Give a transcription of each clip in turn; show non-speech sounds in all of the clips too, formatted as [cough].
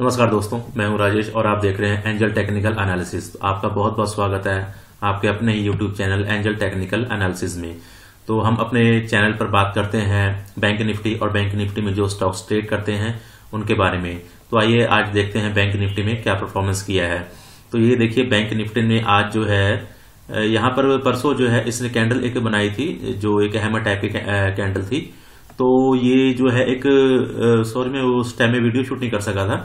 नमस्कार दोस्तों, मैं हूँ राजेश और आप देख रहे हैं एंजल टेक्निकल एनालिसिस तो आपका बहुत बहुत स्वागत है आपके अपने ही YouTube channel Angel technical analysis में। तो हम अपने चैनल पर बात करते हैं बैंक निफ्टी और बैंक निफ्टी में जो स्टॉक्स ट्रेड करते हैं, उनके बारे में। तो आइए आज देखते हैं बैंक निफ्टी में क्या परफॉर्मेंस किया है। तो ये देखिए, बैंक निफ्टी में आज जो है यहाँ पर परसों जो है इसने कैंडल एक बनाई थी, जो एक हैमर टाइप की कैंडल थी। तो ये जो है एक सॉरी मैं उस टाइम में वीडियो शूट नहीं कर सका था।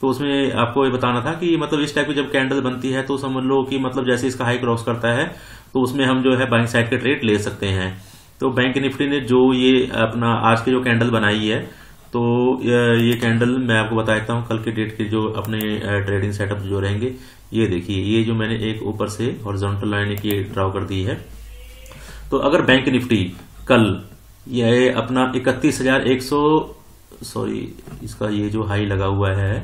तो उसमें आपको ये बताना था कि मतलब इस टाइप की जब कैंडल बनती है तो समझ लो कि मतलब जैसे इसका हाई क्रॉस करता है तो उसमें हम जो है बैंक साइड के ट्रेड ले सकते हैं। तो बैंक निफ्टी ने जो ये अपना आज की जो कैंडल बनाई है तो ये कैंडल मैं आपको बता देता हूँ, कल के डेट के जो अपने ट्रेडिंग सेटअप जो रहेंगे, ये देखिए, ये जो मैंने एक ऊपर से हॉरिजॉन्टल लाइन की ड्रॉ कर दी है। तो अगर बैंक निफ्टी कल यह अपना इकतीस हज़ार एक सौ सॉरी इसका ये जो हाई लगा हुआ है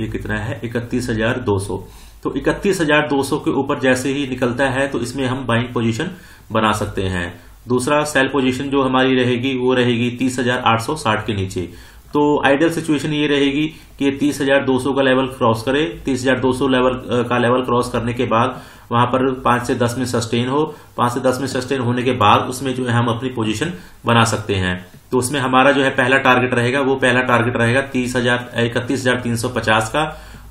ये कितना है? इकतीस हज़ार दो सौ। तो इकतीस हज़ार दो सौ के ऊपर जैसे ही निकलता है तो इसमें हम बाइंग पोजीशन बना सकते हैं। दूसरा सेल पोजीशन जो हमारी रहेगी, वो रहेगी तीस हज़ार आठ सौ साठ के नीचे। तो आइडियल सिचुएशन ये रहेगी कि तीस हज़ार दो सौ का लेवल क्रॉस करे। तीस हज़ार दो सौ लेवल का लेवल क्रॉस करने के बाद वहाँ पर पाँच से दस में सस्टेन हो, पाँच से दस में सस्टेन होने के बाद उसमें जो है हम अपनी पोजीशन बना सकते हैं। तो उसमें हमारा जो है पहला टारगेट रहेगा, वो पहला टारगेट रहेगा तीस हज़ार, इकतीस हज़ार तीन सौ पचास का,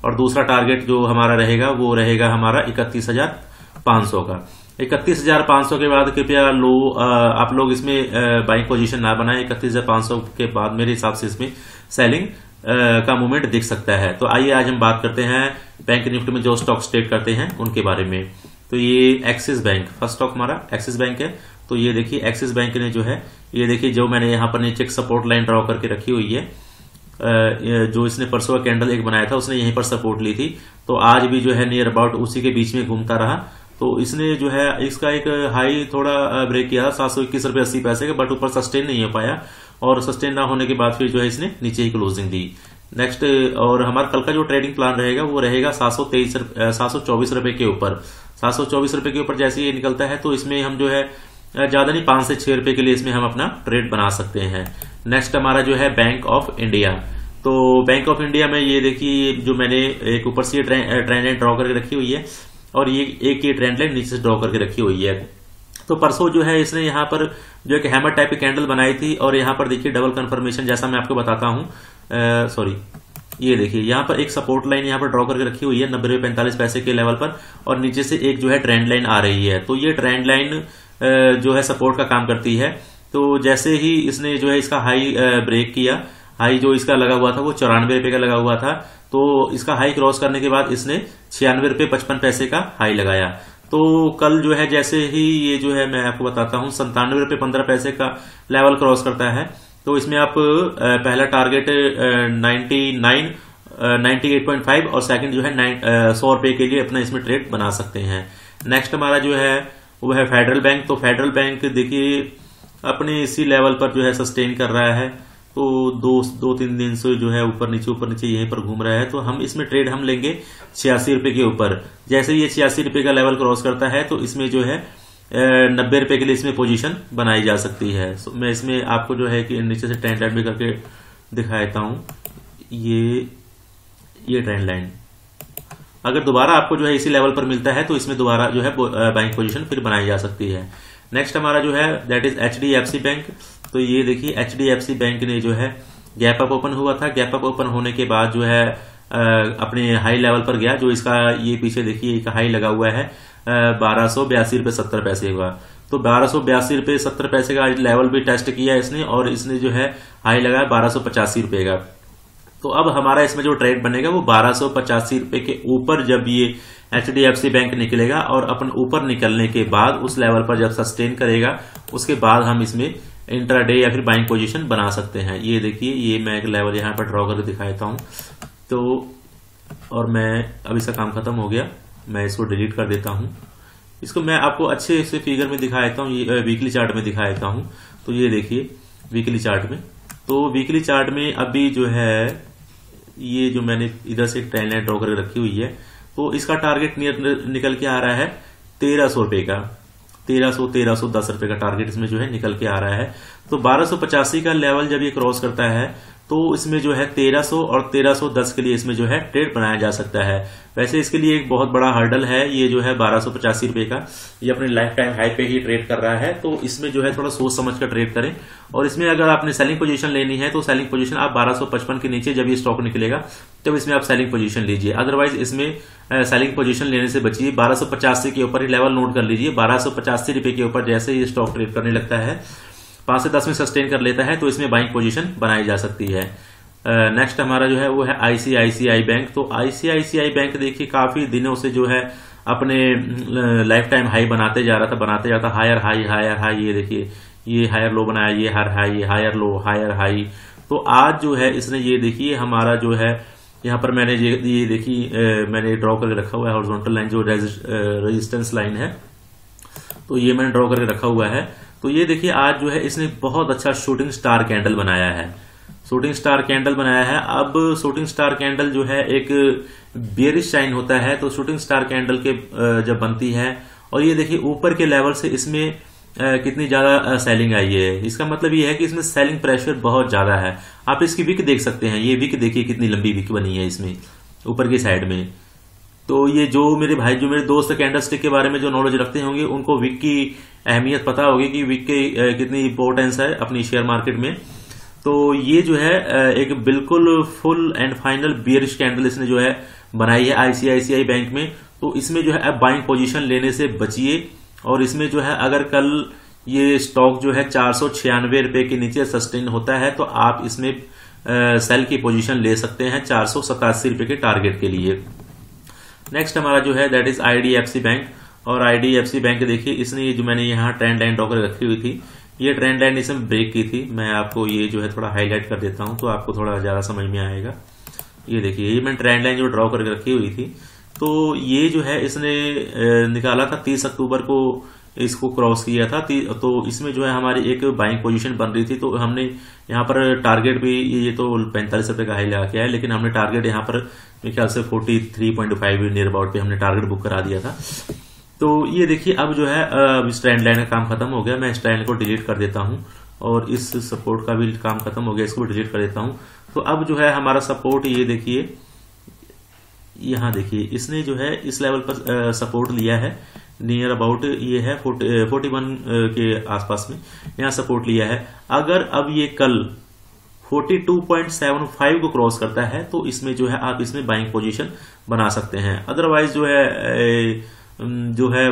और दूसरा टारगेट जो हमारा रहेगा, वो रहेगा हमारा इकतीस हज़ार पाँच सौ का। इकतीस हज़ार पाँच सौ के बाद कृपया लो आप लोग इसमें बाइक पोजीशन ना बनाए। इकतीस हज़ार पाँच सौ के बाद मेरे हिसाब से इसमें सेलिंग का मूवमेंट दिख सकता है। तो आइए आज हम बात करते हैं बैंक निफ्टी में जो स्टॉक ट्रेड करते हैं, उनके बारे में। तो ये एक्सिस बैंक फ़र्स्ट स्टॉक हमारा एक्सिस बैंक है। तो ये देखिए एक्सिस बैंक ने जो है, ये देखिए, जो मैंने यहाँ पर नीचे सपोर्ट लाइन ड्रॉ करके रखी हुई है। जो इसने परसों का कैंडल एक बनाया था, उसने यहीं पर सपोर्ट ली थी। तो आज भी जो है नियर अबाउट उसी के बीच में घूमता रहा। तो इसने जो है, इसका एक हाई थोड़ा ब्रेक किया था, सात सौ इक्कीस रुपए अस्सी पैसे का बट ऊपर सस्टेन नहीं हो पाया। और सस्टेन ना होने के बाद फिर जो है इसने नीचे ही क्लोजिंग दी। नेक्स्ट और हमारा कल का जो ट्रेडिंग प्लान रहेगा, वो रहेगा सात सौ तेईस सात सौ चौबीस रुपए के ऊपर। सात सौ चौबीस रुपए के ऊपर जैसे ये निकलता है तो इसमें हम जो है ज़्यादा नहीं, पाँच से छह रुपए के लिए इसमें हम अपना ट्रेड बना सकते हैं। नेक्स्ट हमारा जो है बैंक ऑफ़ इंडिया तो बैंक ऑफ़ इंडिया में ये देखिए, जो मैंने एक ऊपर से ट्रेंड लाइन ड्रॉ करके रखी हुई है, और ये एक ये ट्रेंड लाइन नीचे से ड्रॉ करके रखी हुई है। तो परसों जो है इसने यहाँ पर जो एक हैमर टाइप की कैंडल बनाई थी और यहाँ पर देखिए डबल कंफर्मेशन जैसा मैं आपको बताता हूँ। सॉरी ये देखिए, यहाँ पर एक सपोर्ट लाइन यहाँ पर ड्रॉ करके रखी हुई है नब्बे रुपए पैंतालीस पैसे के लेवल पर और नीचे से एक जो है ट्रेंड लाइन आ रही है। तो ये ट्रेंड लाइन जो है सपोर्ट का काम करती है। तो जैसे ही इसने जो है इसका हाई ब्रेक किया हाई जो इसका लगा हुआ था वो चौरानवे रुपए का लगा हुआ था। तो इसका हाई क्रॉस करने के बाद इसने छियानवे रुपए पचपन पैसे का हाई लगाया। तो कल जो है, जैसे ही ये जो है, मैं आपको बताता हूँ संतानवे रुपए पंद्रह पैसे का लेवल क्रॉस करता है। तो इसमें आप पहला target ninety nine ninety eight point five और सेकंड जो है सौ रुपए के लिए अपना इसमें ट्रेड बना सकते हैं। नेक्स्ट हमारा जो है, वो है फेडरल बैंक तो फेडरल बैंक देखिए, अपने इसी लेवल पर जो है सस्टेन कर रहा है। तो दो दो तीन दिन से जो है ऊपर नीचे ऊपर नीचे यहीं पर घूम रहा है। तो हम इसमें ट्रेड हम लेंगे छियासी रुपए के ऊपर। जैसे ये छियासी रुपए का लेवल क्रॉस करता है तो इसमें जो है नब्बे रुपए के लिए इसमें पोजीशन बनाई जा सकती है। So, मैं इसमें आपको जो है कि नीचे से ट्रेंड लाइन भी करके दिखा देता हूँ। ये ये ट्रेंड लाइन अगर दोबारा आपको जो है इसी लेवल पर मिलता है तो इसमें दोबारा जो है बैंक पोजीशन फिर बनाई जा सकती है। नेक्स्ट हमारा जो है that is H D F C bank तो ये देखिए सी बैंक ने जो है गैप अप ओपन हुआ था। गैप अप ओपन होने के बाद जो है अपने हाई लेवल पर गया, जो इसका ये पीछे देखिए, एक हाई लगा हुआ है। बारह सौ बयासी रुपए सत्तर पैसे हुआ। तो बारह सौ बयासी रुपए सत्तर पैसे का लेवल भी टेस्ट किया इसने और इसने जो है हाई लगाया बारह सौ पचासी रुपए का। तो अब हमारा इसमें जो ट्रेड बनेगा, वो बारह सौ पचासी रुपए के ऊपर जब ये सी बैंक निकलेगा और अपन ऊपर निकलने के बाद उस लेवल पर जब सस्टेन करेगा, उसके बाद हम इसमें इंट्राडे या फिर बाइंग पोजीशन बना सकते हैं। ये देखिए, ये मैं एक लेवल यहाँ पर ड्रॉ करके दिखाता हूँ। तो और मैं, अब इसका काम खत्म हो गया। मैं इसको डिलीट कर देता हूँ। इसको मैं आपको अच्छे से फिगर में दिखा देता हूँ, ये वीकली चार्ट में दिखा देता हूँ। तो ये देखिए वीकली चार्ट में। तो वीकली चार्ट में अभी जो है, ये जो मैंने इधर से ट्रेन लाइन ड्रॉ करके रखी हुई है तो इसका टारगेट निकल के आ रहा है तेरह सौ रुपए का। तेरह सौ तेरह सौ दस रुपए का टारगेट इसमें जो है निकल के आ रहा है। तो बारह सौ पचासी का लेवल जब ये क्रॉस करता है तो इसमें जो है 1300 और 1310 के लिए इसमें जो है ट्रेड बनाया जा सकता है। वैसे इसके लिए एक बहुत बड़ा हर्डल है, ये जो है बारह रुपए का। ये अपने लाइफ टाइम हाई पे ही ट्रेड कर रहा है तो इसमें जो है थोड़ा सोच समझ कर ट्रेड करें। और इसमें अगर आपने सेलिंग पोजीशन लेनी है तो सेलिंग पोजीशन आप 1255 के नीचे जब ये स्टॉक निकलेगा, तब इसमें आप सेलिंग पोजीशन लीजिए। अदरवाइज़ इसमें सेलिंग पोजीशन लेने से बचिए। बारह के ऊपर ही लेवल नोट कर लीजिए। बारह रुपए के ऊपर जैसे ये स्टॉक ट्रेड करने लगता है पाँच से दस में सस्टेन कर लेता है तो इसमें बाइंग पोजीशन बनाई जा सकती है। नेक्स्ट uh, हमारा जो है वो है आईसीआईसीआई बैंक तो आईसीआईसीआई बैंक देखिए काफ़ी दिनों से जो है अपने लाइफ टाइम हाई बनाते जा रहा था बनाते जाता हायर हाई हायर हाई ये देखिए ये हायर लो बनाया ये हर हाई ये हायर लो हायर हाई तो आज जो है इसने ये देखिए हमारा जो है यहाँ पर मैंने ये, ये देखी मैंने ड्रॉ करके रखा हुआ है हॉरिजॉन्टल लाइन जो रेजिस्टेंस लाइन है तो ये मैंने ड्रॉ करके रखा हुआ है। तो ये देखिए, आज जो है इसने बहुत अच्छा शूटिंग स्टार कैंडल बनाया है। शूटिंग स्टार कैंडल बनाया है। अब शूटिंग स्टार कैंडल जो है एक बियरिश शाइन होता है तो शूटिंग स्टार कैंडल के जब बनती है, और ये देखिए, ऊपर के लेवल से इसमें कितनी ज़्यादा सेलिंग आई है। इसका मतलब ये है कि इसमें सेलिंग प्रेशर बहुत ज़्यादा है। आप इसकी विक देख सकते हैं। ये विक देखिए, कितनी लंबी विक बनी है इसमें, ऊपर की साइड में। तो ये जो मेरे भाई, जो मेरे दोस्त कैंडल के बारे में जो नॉलेज रखते होंगे, उनको विक की अहमियत पता होगी कि विक की कितनी इंपॉर्टेंस है अपनी शेयर मार्केट में। तो ये जो है एक बिल्कुल full and final bearish candle इसने जो है बनाई है आईसीआईसीआई बैंक में। तो इसमें जो है, अब बाइंग पोजीशन लेने से बचिए। और इसमें जो है, अगर कल ये स्टॉक जो है चार सौ छियानवे रुपए के नीचे सस्टेन होता है तो आप इसमें सेल की पोजीशन ले सकते हैं चार सौ सतासी रुपए के टारगेट के लिए। नेक्स्ट हमारा जो है दैट इज़ आईडीएफसी बैंक और आईडीएफसी बैंक देखिए, इसने जो मैंने यहाँ ट्रेंड लाइन ड्रॉ कर रखी हुई थी, ये ट्रेंड लाइन इसमें ब्रेक की थी. मैं आपको ये जो है थोड़ा हाईलाइट कर देता हूँ तो आपको थोड़ा ज़्यादा समझ में आएगा. ये देखिए, ये मैंने ट्रेंड लाइन जो ड्रॉ करके रखी हुई थी. तो ये जो है, इसने निकाला था तीस अक्टूबर को इसको क्रॉस किया था तो इसमें जो है हमारी एक बाइंग पोजीशन बन रही थी तो हमने यहाँ पर टारगेट भी ये तो पैंतालीस रुपए का हाई लगा के है लेकिन हमने टारगेट यहाँ पर मेरे ख्याल से forty three point five near about पे हमने टारगेट बुक करा दिया था। तो ये देखिए, अब जो है, अब इस लाइन का काम खत्म हो गया, मैं इस को डिलीट कर देता हूँ, और इस सपोर्ट का भी काम खत्म हो गया, इसको डिलीट कर देता हूँ। तो अब जो है हमारा सपोर्ट ये देखिए यहाँ देखिए, इसने जो है इस लेवल पर सपोर्ट लिया है। नियर अबाउट ये है फोर्टी वन के आसपास में यहाँ सपोर्ट लिया है। अगर अब ये कल 42.75 को क्रॉस करता है तो इसमें जो है आप इसमें बाइंग पोजीशन बना सकते हैं। अदरवाइज़ जो है जो है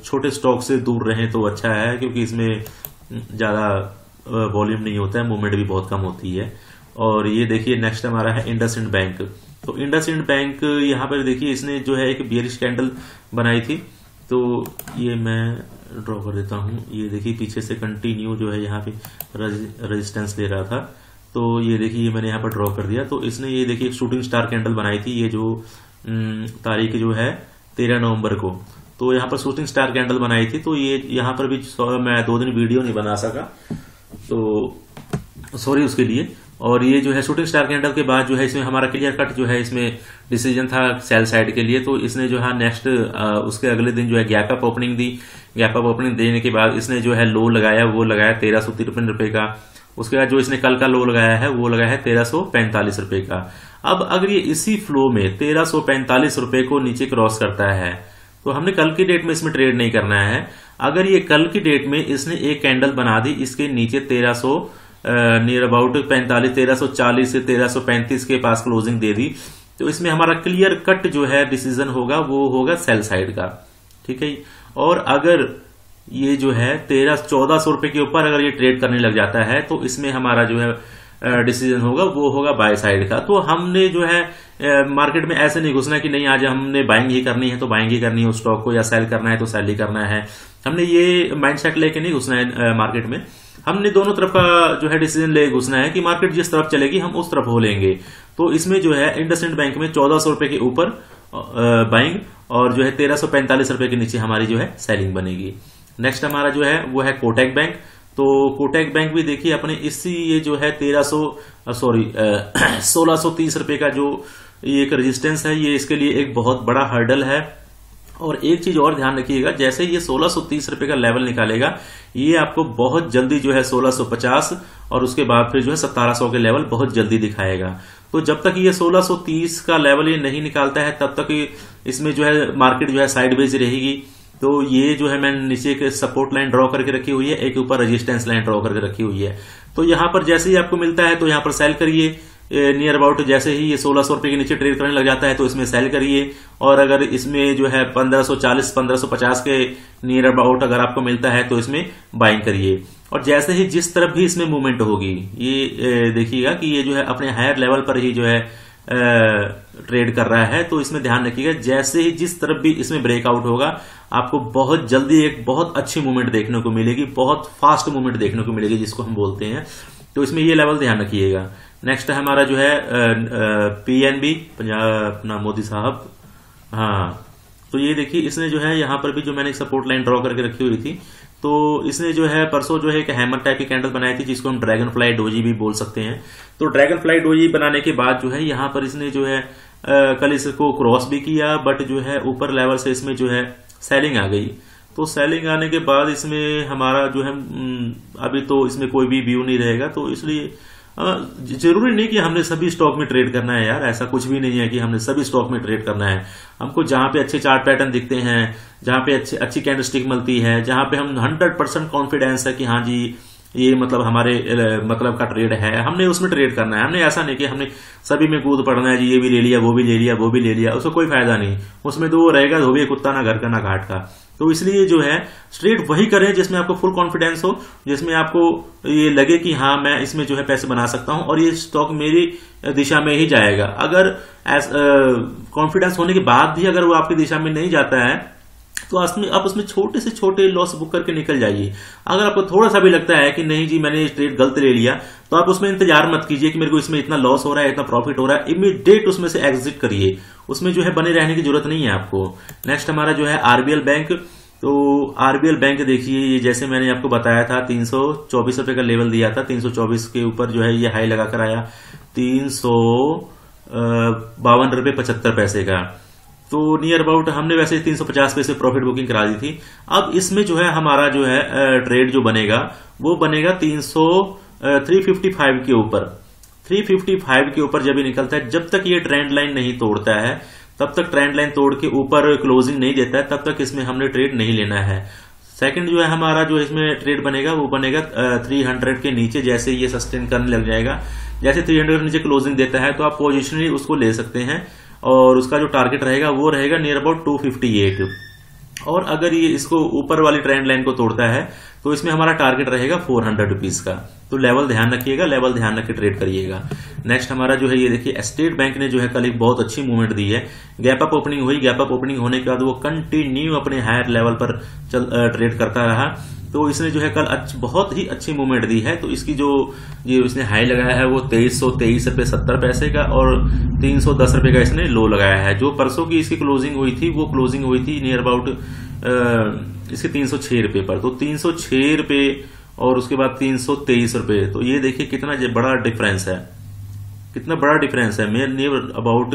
छोटे स्टॉक से दूर रहें तो अच्छा है, क्योंकि इसमें ज़्यादा वॉल्यूम नहीं होता है मूवमेंट भी बहुत कम होती है। और ये देखिए नेक्स्ट हमारा है इंडस बैंक तो इंडस बैंक यहाँ पर देखिए इसने जो है एक बियरिश कैंडल बनाई थी। तो ये मैं ड्रॉ कर देता हूँ। ये देखिए पीछे से कंटिन्यू जो है यहाँ पे रेजिस्टेंस ले रहा था। तो ये देखिए मैंने यहाँ पर ड्रॉ कर दिया। तो इसने ये देखिए एक शूटिंग स्टार कैंडल बनाई थी। ये जो तारीख जो है तेरह नवंबर को। तो यहाँ पर शूटिंग स्टार कैंडल बनाई थी। तो ये यहाँ पर भी मैं दो दिन वीडियो नहीं बना सका। तो सॉरी उसके लिए। और ये जो है शूटिंग स्टार कैंडल के बाद जो है इसमें हमारा क्लियर कट जो है इसमें डिसीज़न था सेल साइड के लिए। तो इसने जो है नेक्स्ट उसके अगले दिन जो है गैप अप ओपनिंग दी। गैप अप ओपनिंग देने के बाद इसने जो है लो लगाया, वो लगाया तेरह सौ तिरपन रुपए का। उसके बाद जो इसने कल का लो लगाया है, वो लगाया है तेरह सौ पैंतालीस रुपए का। अब अगर ये इसी फ्लो में तेरह सौ पैंतालीस रुपए को नीचे क्रॉस करता है तो हमने कल की डेट में इसमें ट्रेड नहीं करना है। अगर ये कल की डेट में इसने एक कैंडल बना दी, इसके नीचे तेरह नियर अबाउट पैंतालीस, तेरह सौ चालीस से तेरह सौ पैंतीस के पास क्लोजिंग दे दी। तो इसमें हमारा क्लियर कट जो है डिसीज़न होगा, वो होगा सेल साइड का। ठीक है? और अगर ये जो है तेरह, चौदह सौ रुपए के ऊपर अगर ये ट्रेड करने लग जाता है तो इसमें हमारा जो है डिसीज़न होगा, वो होगा बाय साइड का। तो हमने जो है मार्केट में ऐसे नहीं घुसना कि नहीं, आज हमने बाइंग ही करनी है तो बाइंग ही करनी है उस स्टॉक को, या सेल करना है तो सेल ही करना है। हमने ये माइंडसेट लेके नहीं घुसना है मार्केट में। हमने दोनों तरफ़ का जो है डिसीज़न ले घुसना है कि मार्केट जिस तरफ़ चलेगी, हम उस तरफ़ हो लेंगे। तो इसमें जो है इंडसेंड बैंक में चौदह सौ रुपए के ऊपर बाइंग और जो है तेरह सौ पैंतालीस रुपए के नीचे हमारी जो है सेलिंग बनेगी। नेक्स्ट हमारा जो है, वो है कोटेक बैंक तो कोटेक बैंक भी देखिए, अपने इसी ये जो है तेरह सॉरी [clears throat] सोलह सौ तीस रुपए का जो ये एक रेजिस्टेंस है, ये इसके लिए एक बहुत बड़ा हर्डल है। और एक चीज़ और ध्यान रखिएगा, जैसे ये सोलह रुपए का लेवल निकालेगा, ये आपको बहुत जल्दी जो है सोलह सौ पचास और उसके बाद फिर जो है सतारह सौ के लेवल बहुत जल्दी दिखाएगा। तो जब तक ये सोलह सौ तीस का लेवल ये नहीं निकालता है, तब तक इसमें जो है मार्केट जो है साइड साइडवेज रहेगी। तो ये जो है मैंने नीचे एक सपोर्ट लाइन ड्रॉ करके रखी हुई है, एक ऊपर रेजिस्टेंस लाइन ड्रॉ करके रखी हुई है। तो यहाँ पर जैसे ही आपको मिलता है तो यहाँ पर सेल करिए। नियर अबाउट जैसे ही ये सोलह सौ रुपए के नीचे ट्रेड करने लग जाता है तो इसमें सेल करिए। और अगर इसमें जो है पंद्रह सौ चालीस, पंद्रह सौ पचास के नियर अबाउट अगर आपको मिलता है तो इसमें बाइंग करिए। और जैसे ही जिस तरफ़ भी इसमें मूवमेंट होगी, ये देखिएगा कि ये जो है अपने हायर लेवल पर ही जो है ट्रेड कर रहा है तो इसमें ध्यान रखिएगा, जैसे ही जिस तरफ़ भी इसमें ब्रेकआउट होगा, आपको बहुत जल्दी एक बहुत अच्छी मूवमेंट देखने को मिलेगी, बहुत फास्ट मूवमेंट देखने को मिलेगी, जिसको हम बोलते हैं। तो इसमें ये लेवल ध्यान रखिएगा। नेक्स्ट है हमारा जो है पीएनबी पंजाब, अपना मोदी साहब। हाँ तो ये देखिए, इसने जो है, यहाँ पर भी जो मैंने सपोर्ट लाइन ड्रॉ करके रखी हुई थी तो इसने जो है, परसों जो है, एक हैमर टाइप की कैंडल बनाई थी, जिसको हम ड्रैगन फ्लाई डोजी भी बोल सकते हैं। तो ड्रैगन फ्लाई डोजी बनाने के बाद जो है, यहाँ पर इसने जो है कल इसको क्रॉस भी किया बट जो है, ऊपर लेवल से इसमें जो है सेलिंग आ गई। तो सेलिंग आने के बाद इसमें हमारा जो है अभी तो इसमें कोई भी व्यू नहीं रहेगा तो इसलिए ज़रूरी नहीं कि हमने सभी स्टॉक में ट्रेड करना है यार, ऐसा कुछ भी नहीं है कि हमने सभी स्टॉक में ट्रेड करना है। हमको जहाँ पे अच्छे चार्ट पैटर्न दिखते हैं, जहाँ पे अच्छी अच्छी कैंडलस्टिक मिलती है, जहाँ पे हम हंड्रेड परसेंट कॉन्फिडेंस है कि हाँ जी, ये मतलब हमारे मतलब का ट्रेड है। हमने उसमें ट्रेड करना है। हमने ऐसा नहीं कि हमने सभी में कूद पड़ना है, जी, ये भी ले लिया, वो भी ले लिया, वो भी ले लिया, उसको कोई फ़ायदा नहीं। उसमें तो वो रहेगा धोबी, कुत्ता ना घर का, ना घाट का। तो इसलिए जो है स्ट्रेट वही करें जिसमें आपको फुल कॉन्फिडेंस हो, जिसमें आपको ये लगे कि हाँ मैं इसमें जो है पैसे बना सकता हूँ और ये स्टॉक मेरी दिशा में ही जाएगा। अगर कॉन्फिडेंस होने के बाद भी अगर वो आपकी दिशा में नहीं जाता है तो आप उसमें छोटे से छोटे लॉस बुक करके निकल जाइए। अगर आपको थोड़ा सा भी लगता है कि नहीं जी, मैंने ट्रेड गलत ले लिया तो आप उसमें इंतज़ार मत कीजिए कि मेरे को इसमें इतना लॉस हो रहा है, इतना प्रॉफिट हो रहा है। इमीडिएट उसमें से एग्जिट करिए। उसमें जो है बने रहने की ज़रूरत नहीं है आपको। नेक्स्ट हमारा जो है आरबीएल बैंक तो आरबीएल बैंक देखिए, ये जैसे मैंने आपको बताया था, तीन सौ चौबीस रुपए का लेवल दिया था, तीन सौ चौबीस के ऊपर जो है ये हाई लगाकर आया। तीन सौ बावन रुपए पचहत्तर पैसे का। तो नियर अबाउट हमने वैसे 350 पैसे प्रॉफिट बुकिंग करा दी थी। अब इसमें जो है हमारा जो है ट्रेड जो बनेगा, वो बनेगा 300 355 के ऊपर। 355 के ऊपर जब ये निकलता है, जब तक ये ट्रेंड लाइन नहीं तोड़ता है, तब तक ट्रेंड लाइन तोड़ के ऊपर क्लोजिंग नहीं देता है, तब तक इसमें हमने ट्रेड नहीं लेना है। सेकंड जो है हमारा जो इसमें ट्रेड बनेगा, वो बनेगा थ्री हंड्रेड के नीचे, जैसे ये सस्टेन करने लग जाएगा। जैसे थ्री हंड्रेड के नीचे क्लोजिंग देता है तो आप पोजिशनली उसको ले सकते हैं। और उसका जो टारगेट रहेगा, वो रहेगा नियर अबाउट टू और अगर ये इसको ऊपर वाली ट्रेंड लाइन को तोड़ता है तो इसमें हमारा टारगेट रहेगा फोर हंड्रेड रुपीज़ का। तो लेवल ध्यान रखिएगा लेवल ध्यान रख के ट्रेड करिएगा। नेक्स्ट हमारा जो है, ये देखिए स्टेट बैंक ने जो है कल एक बहुत अच्छी मूवमेंट दी है। गैप अप ओपनिंग हुई। गैप अप ओपनिंग होने के बाद वो कंटिन्यू अपने हायर लेवल पर चल ट्रेड करता रहा। तो इसने जो है कल अच्छ, बहुत ही अच्छी मूवमेंट दी है। तो इसकी जो ये इसने हाई लगाया है वो तेईस सौ तेईस रुपये सत्तर पैसे का और तीन सौ दस रुपये का इसने लो लगाया है। जो परसों की इसकी क्लोजिंग हुई थी वो क्लोजिंग हुई थी नियर अबाउट इसके तीन सौ छह रुपये पर। तो तीन सौ छह रुपये और उसके बाद तीन सौ तेईस रुपये। तो ये देखिए कितना बड़ा डिफरेंस है। कितना बड़ा डिफरेंस है। मेरे नियर अबाउट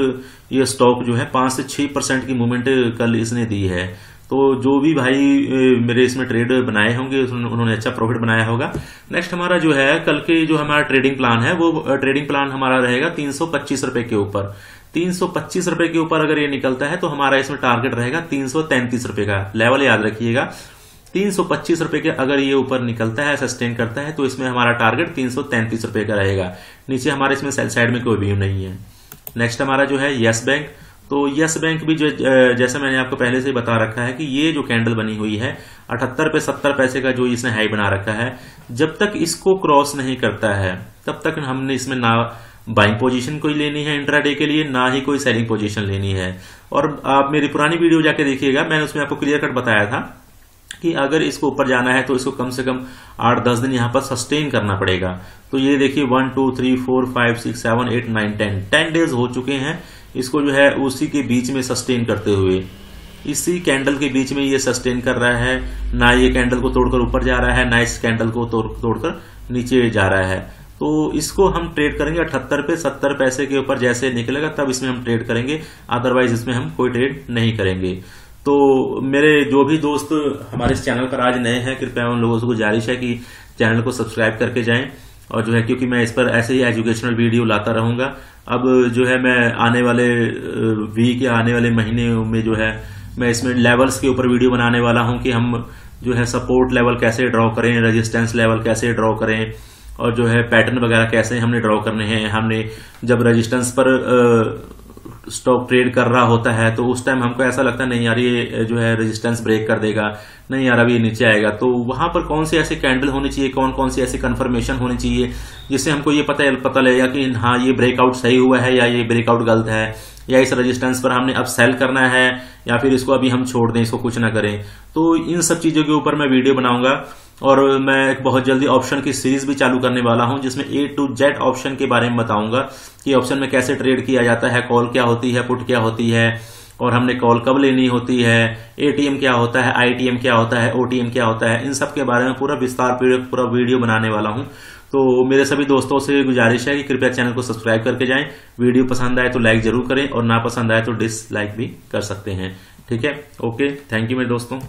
ये स्टॉक जो है पाँच से छह परसेंट की मूवमेंट कल इसने दी है। तो जो भी भाई मेरे इसमें ट्रेड बनाए होंगे उन्होंने अच्छा प्रॉफिट बनाया होगा। नेक्स्ट हमारा जो है, कल के जो हमारा ट्रेडिंग प्लान है, वो ट्रेडिंग प्लान हमारा रहेगा तीन सौ पच्चीस रुपए के ऊपर। तीन सौ पच्चीस रुपए के ऊपर अगर ये निकलता है तो हमारा इसमें टारगेट रहेगा तीन सौ तैंतीस रुपए का। लेवल याद रखिएगा। तीन सौ पच्चीस रुपए के अगर ये ऊपर निकलता है सस्टेन करता है तो इसमें हमारा टारगेट तीन सौ तैंतीस रुपए का रहेगा। नीचे हमारे इसमें साइड में कोई व्यू नहीं है। नेक्स्ट हमारा जो है यस बैंक तो यस बैंक भी जो जैसे मैंने आपको पहले से बता रखा है कि ये जो कैंडल बनी हुई है, अठहत्तर पे सत्तर पैसे का जो इसने हाई बना रखा है, जब तक इसको क्रॉस नहीं करता है, तब तक हमने इसमें ना बाइंग पोजीशन कोई लेनी है इंट्राडे के लिए, ना ही कोई सेलिंग पोजीशन लेनी है। और आप मेरी पुरानी वीडियो जाके देखिएगा, मैंने उसमें आपको क्लियर कट बताया था कि अगर इसको ऊपर जाना है तो इसको कम से कम आठ दस दिन यहाँ पर सस्टेन करना पड़ेगा। तो ये देखिए, one, two, three, four, five, six, seven, eight, nine, ten ten days हो चुके हैं। इसको जो है उसी के बीच में सस्टेन करते हुए। इसी कैंडल के बीच में ये सस्टेन कर रहा है, ना ये कैंडल को तोड़कर ऊपर जा रहा है, ना इस कैंडल को तोड़, तोड़कर नीचे जा रहा है। तो इसको हम ट्रेड करेंगे अठहत्तर पे, सत्तर पैसे के ऊपर जैसे निकलेगा, तब इसमें हम ट्रेड करेंगे अदरवाइज़ इसमें हम कोई ट्रेड नहीं करेंगे। तो मेरे जो भी दोस्त हमारे इस चैनल पर आज नए हैं, कृपया उन लोगों से गुजारिश है कि चैनल को सब्सक्राइब करके जाएँ। और जो है, क्योंकि मैं इस पर ऐसे ही एजुकेशनल वीडियो लाता रहूँगा अब जो है मैं आने वाले वीक या आने वाले महीने में जो है, मैं इसमें लेवल्स के ऊपर वीडियो बनाने वाला हूँ कि हम जो है सपोर्ट लेवल कैसे ड्रॉ करें रेजिस्टेंस लेवल कैसे ड्रॉ करें, और जो है पैटर्न वगैरह कैसे हमने ड्रॉ करने हैं। हमने जब रेजिस्टेंस पर स्टॉक ट्रेड कर रहा होता है तो उस टाइम हमको ऐसा लगता है, नहीं यार, ये जो है रेजिस्टेंस ब्रेक कर देगा। नहीं यार, अभी नीचे आएगा। तो वहाँ पर कौन सी ऐसी कैंडल होनी चाहिए कौन कौन सी ऐसी कंफर्मेशन होनी चाहिए, जिससे हमको ये पता पता लगेगा कि हाँ ये ब्रेकआउट सही हुआ है या ये ब्रेकआउट गलत है? या इस रेजिस्टेंस पर हमने अब सेल करना है, या फिर इसको अभी हम छोड़ दें, इसको कुछ ना करें। तो इन सब चीज़ों के ऊपर मैं वीडियो बनाऊँगा। और मैं एक बहुत जल्दी ऑप्शन की सीरीज़ भी चालू करने वाला हूँ, जिसमें ए टू जेड ऑप्शन के बारे में बताऊँगा कि ऑप्शन में कैसे ट्रेड किया जाता है कॉल क्या होती है पुट क्या होती है, और हमने कॉल कब लेनी होती है एटीएम क्या होता है आईटीएम क्या होता है ओटीएम क्या होता है, इन सब के बारे में पूरा विस्तार पूरा वीडियो बनाने वाला हूँ। तो मेरे सभी दोस्तों से गुजारिश है कि कृपया चैनल को सब्सक्राइब करके जाएँ। वीडियो पसंद आए तो लाइक ज़रूर करें और ना पसंद आए तो डिसलाइक भी कर सकते हैं। ठीक है? ओके थैंक यू मेरे दोस्तों।